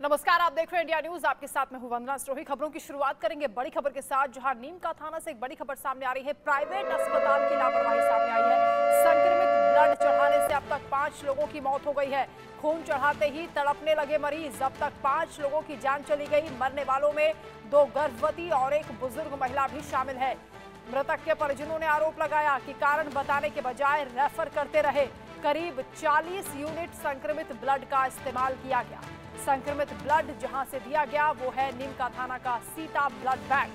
नमस्कार, आप देख रहे हैं इंडिया न्यूज़। आपके साथ मैं हूँ वंदना स्टोही खबरों की शुरुआत करेंगे बड़ी खबर के साथ, जहाँ नीम का थाना से एक बड़ी खबर सामने आ रही है। प्राइवेट अस्पताल की लापरवाही सामने आई है। संक्रमित ब्लड चढ़ाने से अब तक पाँच लोगों की मौत हो गई है। खून चढ़ाते ही तड़पने लगे मरीज़। अब तक पाँच लोगों की जान चली गई। मरने वालों में दो गर्भवती और एक बुज़ुर्ग महिला भी शामिल है। मृतक के परिजनों ने आरोप लगाया कि कारण बताने के बजाय रेफर करते रहे। करीब 40 यूनिट संक्रमित ब्लड का इस्तेमाल किया गया। संक्रमित ब्लड जहाँ से दिया गया, वो है नीमका थाना का सीता ब्लड बैंक।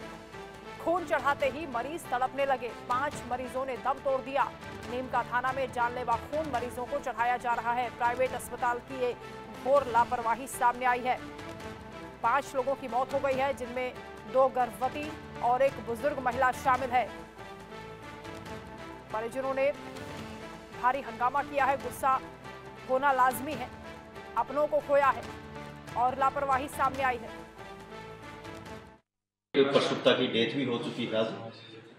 खून चढ़ाते ही मरीज़ तड़पने लगे। पाँच मरीजों ने दम तोड़ दिया। नीमका थाना में जानलेवा खून मरीजों को चढ़ाया जा रहा है। प्राइवेट अस्पताल की ये घोर लापरवाही सामने आई है। पाँच लोगों की मौत हो गई है, जिनमें दो गर्भवती और एक बुज़ुर्ग महिला शामिल है। परिजनों ने भारी हंगामा किया है, गुस्सा होना लाजमी है। अपनों को खोया है और लापरवाही सामने आई है। प्रसुप्ता की डेथ भी हो चुकी है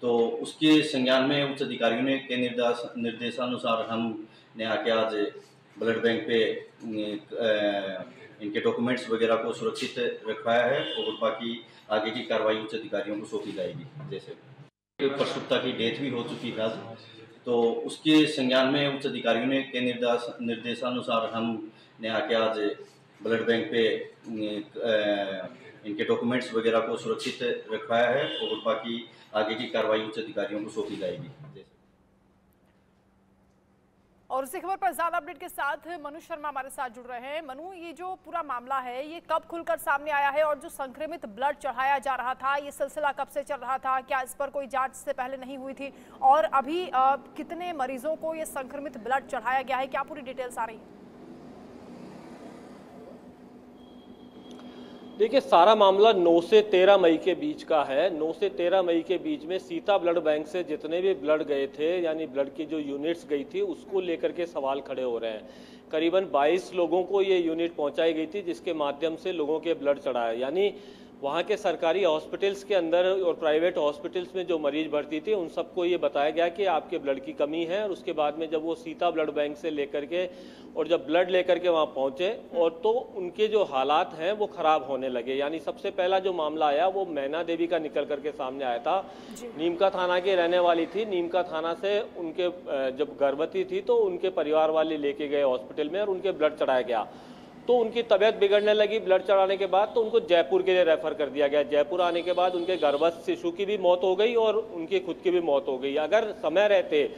तो उसके संज्ञान में उच्च अधिकारियों ने के निर्देश, निर्देशानुसार हमने आके आज ब्लड बैंक पे इनके डॉक्यूमेंट्स वगैरह को सुरक्षित रखवाया है और बाकी आगे की कार्रवाई उच्च अधिकारियों को सौंपी जाएगी, जैसे। प्रसुप्ता की डेथ भी हो चुकी है तो उसके संज्ञान में उच्च अधिकारियों ने के निर्देश, निर्देशानुसार हम ने आके आज ब्लड बैंक पे इनके डॉक्यूमेंट्स वगैरह को सुरक्षित रखवाया है और बाकी आगे की कार्रवाई उच्च अधिकारियों को सौंपी जाएगी। और उसी खबर पर ज़्यादा अपडेट के साथ मनु शर्मा हमारे साथ जुड़ रहे हैं। मनु ये जो पूरा मामला है ये कब खुलकर सामने आया है और जो संक्रमित ब्लड चढ़ाया जा रहा था ये सिलसिला कब से चल रहा था? क्या इस पर कोई जाँच से पहले नहीं हुई थी? और अभी आ, कितने मरीजों को ये संक्रमित ब्लड चढ़ाया गया है? क्या पूरी डिटेल्स आ रही है? देखिए, सारा मामला 9 से 13 मई के बीच का है। 9 से 13 मई के बीच में सीता ब्लड बैंक से जितने भी ब्लड गए थे, यानी ब्लड की जो यूनिट्स गई थी, उसको लेकर के सवाल खड़े हो रहे हैं। करीबन 22 लोगों को ये यूनिट पहुंचाई गई थी, जिसके माध्यम से लोगों के ब्लड चढ़ाया यानी वहाँ के सरकारी हॉस्पिटल्स के अंदर और प्राइवेट हॉस्पिटल्स में जो मरीज़ भर्ती थे उन सबको ये बताया गया कि आपके ब्लड की कमी है और उसके बाद में जब वो सीता ब्लड बैंक से लेकर के और जब ब्लड लेकर के वहाँ पहुँचे और तो उनके जो हालात हैं वो ख़राब होने लगे। यानी सबसे पहला जो मामला आया वो मैना देवी का निकल करके सामने आया था। नीमका थाना की रहने वाली थी। नीमका थाना से उनके जब गर्भवती थी तो उनके परिवार वाले लेके गए हॉस्पिटल में और उनके ब्लड चढ़ाया गया। तो उनकी तबीयत बिगड़ने लगी ब्लड चढ़ाने के बाद तो उनको जयपुर के लिए रेफर कर दिया गया। जयपुर आने के बाद उनके गर्भस्थ शिशु की भी मौत हो गई और उनकी खुद की भी मौत हो गई। अगर समय रहते,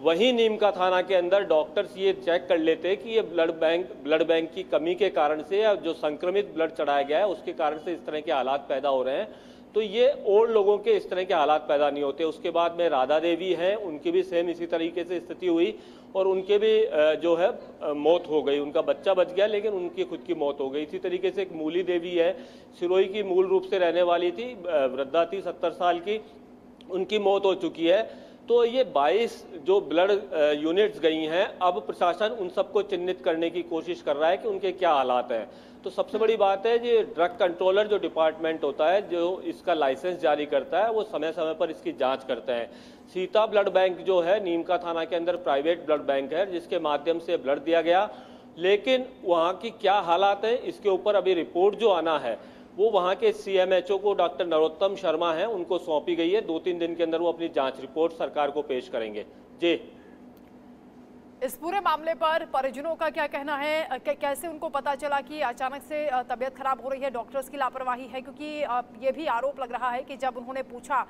वहीं नीमका थाना के अंदर डॉक्टर्स ये चेक कर लेते कि ये ब्लड बैंक ब्लड बैंक की कमी के कारण से या जो संक्रमित ब्लड चढ़ाया गया है, उसके कारण से इस तरह के हालात पैदा हो रहे हैं। तो ये और लोगों के इस तरह के हालात पैदा नहीं होते। उसके बाद में राधा देवी हैं, उनकी भी सेम इसी तरीके से स्थिति हुई और उनके भी जो है मौत हो गई। उनका बच्चा बच गया, लेकिन उनकी खुद की मौत हो गई। इसी तरीके से एक मूली देवी है, सिरोही की मूल रूप से रहने वाली थी वृद्धा थी सत्तर साल की। उनकी मौत हो चुकी है। तो ये 22 जो ब्लड यूनिट्स गई हैं, अब प्रशासन उन सबको चिन्हित करने की कोशिश कर रहा है कि उनके क्या हालात हैं। तो सबसे बड़ी बात है ये ड्रग कंट्रोलर जो डिपार्टमेंट होता है, जो इसका लाइसेंस जारी करता है, वो समय समय पर इसकी जाँच करते हैं। सीता ब्लड बैंक जो है, नीमका थाना के अंदर प्राइवेट ब्लड बैंक है, जिसके माध्यम से ब्लड दिया गया। लेकिन वहाँ की क्या हालात है, इसके ऊपर अभी रिपोर्ट जो आना है, वो वहाँ के सीएमएचओ को डॉक्टर नरोत्तम शर्मा हैं, उनको सौंपी गई है। दो तीन दिन के अंदर वो अपनी जाँच रिपोर्ट सरकार को पेश करेंगे। जी। इस पूरे मामले पर परिजनों का क्या कहना है? कैसे उनको पता चला कि अचानक से तबीयत खराब हो रही है? डॉक्टर्स की लापरवाही है, क्योंकि ये भी आरोप लग रहा है कि जब उन्होंने पूछा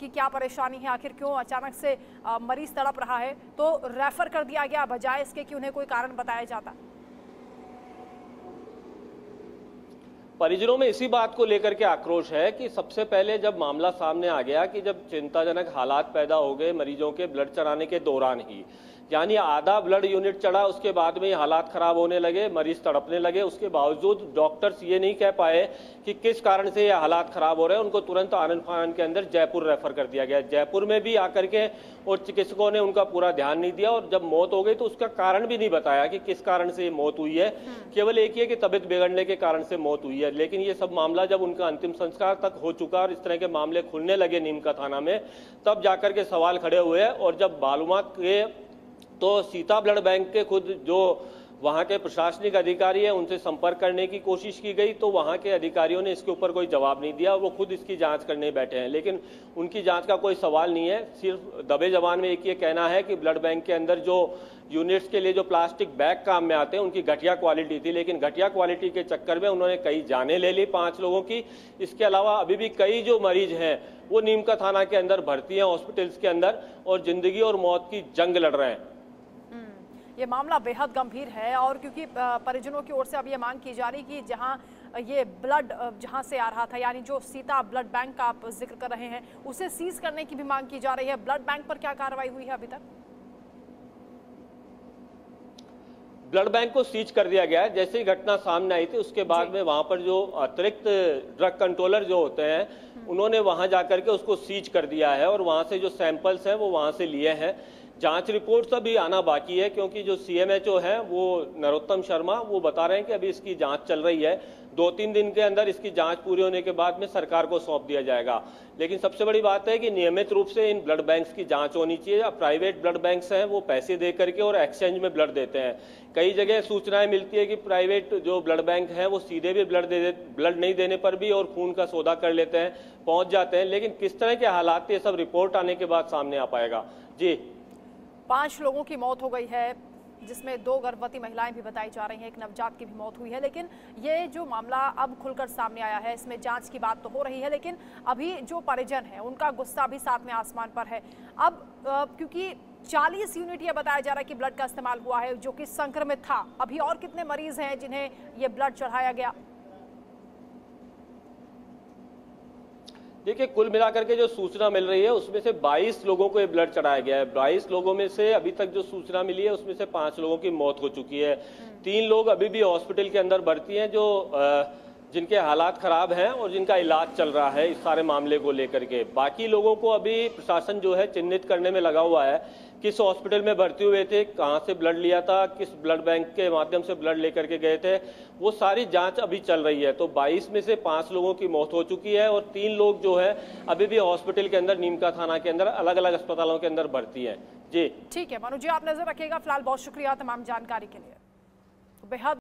कि क्या परेशानी है, आखिर क्यों अचानक से मरीज़ तड़प रहा है तो रेफर कर दिया गया, बजाय इसके कि उन्हें कोई कारण बताया जाता। परिजनों में इसी बात को लेकर के आक्रोश है कि सबसे पहले जब मामला सामने आ गया कि जब चिंताजनक हालात पैदा हो गए मरीजों के ब्लड चढ़ाने के दौरान ही यानी आधा ब्लड यूनिट चढ़ा उसके बाद में हालात खराब होने लगे मरीज़ तड़पने लगे। उसके बावजूद डॉक्टर्स ये नहीं कह पाए कि किस कारण से ये हालात खराब हो रहे हैं। उनको तुरंत आनंद फानन के अंदर जयपुर रेफर कर दिया गया। जयपुर में भी आकर के और चिकित्सकों ने उनका पूरा ध्यान नहीं दिया और जब मौत हो गई तो उसका कारण भी नहीं बताया कि किस कारण से ये मौत हुई है। केवल एक ही है कि तबियत बिगड़ने के कारण से मौत हुई है। लेकिन ये सब मामला जब उनका अंतिम संस्कार तक हो चुका और इस तरह के मामले खुलने लगे नीमका थाना में तब जाकर के सवाल खड़े हुए और जब मालूमात के तो सीता ब्लड बैंक के खुद जो वहाँ के प्रशासनिक अधिकारी हैं, उनसे संपर्क करने की कोशिश की गई तो वहाँ के अधिकारियों ने इसके ऊपर कोई जवाब नहीं दिया। वो खुद इसकी जाँच करने बैठे हैं, लेकिन उनकी जाँच का कोई सवाल नहीं है। सिर्फ़ दबे जबान में एक ये कहना है कि ब्लड बैंक के अंदर जो यूनिट्स के लिए जो प्लास्टिक बैग काम में आते हैं, उनकी घटिया क्वालिटी थी, लेकिन घटिया क्वालिटी के चक्कर में उन्होंने कई जाने ले ली पाँच लोगों की। इसके अलावा अभी भी कई जो मरीज़ हैं, वो नीमका थाना के अंदर भर्ती हैं, हॉस्पिटल्स के अंदर, और ज़िंदगी और मौत की जंग लड़ रहे हैं। ये मामला बेहद गंभीर है और क्योंकि परिजनों की ओर से अब ये मांग की जा रही कि जहाँ ये ब्लड जहाँ से आ रहा था यानी जो सीता ब्लड बैंक का आप ज़िक्र कर रहे हैं उसे सीज करने की भी मांग की जा रही है। ब्लड बैंक पर क्या कार्रवाई हुई है अभी तक? ब्लड बैंक को सीज कर दिया गया है। जैसे ही घटना सामने आई थी उसके बाद में वहाँ पर जो अतिरिक्त ड्रग कंट्रोलर जो होते हैं उन्होंने वहाँ जाकर के उसको सीज कर दिया है और वहाँ से जो सैंपल्स हैं वो वहाँ से लिए हैं। जाँच रिपोर्ट अभी आना बाकी है, क्योंकि जो सीएमएचओ है, वो नरोत्तम शर्मा, वो बता रहे हैं कि अभी इसकी जाँच चल रही है। दो तीन दिन के अंदर इसकी जाँच पूरी होने के बाद में सरकार को सौंप दिया जाएगा। लेकिन सबसे बड़ी बात है कि नियमित रूप से इन ब्लड बैंक्स की जाँच होनी चाहिए। अब प्राइवेट ब्लड बैंक्स हैं, वो पैसे दे करके और एक्सचेंज में ब्लड देते हैं। कई जगह सूचनाएँ मिलती है कि प्राइवेट जो ब्लड बैंक है, वो सीधे भी ब्लड दे, ब्लड नहीं देने पर भी और खून का सौदा कर लेते हैं, पहुँच जाते हैं। लेकिन किस तरह के हालात, ये सब रिपोर्ट आने के बाद सामने आ पाएगा। जी। पाँच लोगों की मौत हो गई है, जिसमें दो गर्भवती महिलाएँ भी बताई जा रही हैं। एक नवजात की भी मौत हुई है, लेकिन ये जो मामला अब खुलकर सामने आया है, इसमें जाँच की बात तो हो रही है, लेकिन अभी जो परिजन है, उनका गुस्सा भी साथ में आसमान पर है। अब क्योंकि 40 यूनिट ये बताया जा रहा है कि ब्लड का इस्तेमाल हुआ है, जो कि संक्रमित था। अभी और कितने मरीज़ हैं जिन्हें ये ब्लड चढ़ाया गया? देखिए कुल मिलाकर के जो सूचना मिल रही है उसमें से 22 लोगों को ये ब्लड चढ़ाया गया है। 22 लोगों में से अभी तक जो सूचना मिली है उसमें से पाँच लोगों की मौत हो चुकी है। तीन लोग अभी भी हॉस्पिटल के अंदर भर्ती हैं जो अ, जिनके हालात खराब हैं और जिनका इलाज चल रहा है इस सारे मामले को लेकर के। बाकी लोगों को अभी प्रशासन जो है चिन्हित करने में लगा हुआ है, किस हॉस्पिटल में भर्ती हुए थे, कहाँ से ब्लड लिया था, किस ब्लड बैंक के माध्यम से ब्लड लेकर के गए थे, वो सारी जाँच अभी चल रही है। तो 22 में से पाँच लोगों की मौत हो चुकी है और तीन लोग जो है अभी भी हॉस्पिटल के अंदर, नीमका थाना के अंदर अलग अलग अस्पतालों के अंदर भर्ती है। जी। ठीक है, मनु जी, आप नज़र रखिएगा। फ़िलहाल बहुत शुक्रिया तमाम जानकारी के लिए। बेहद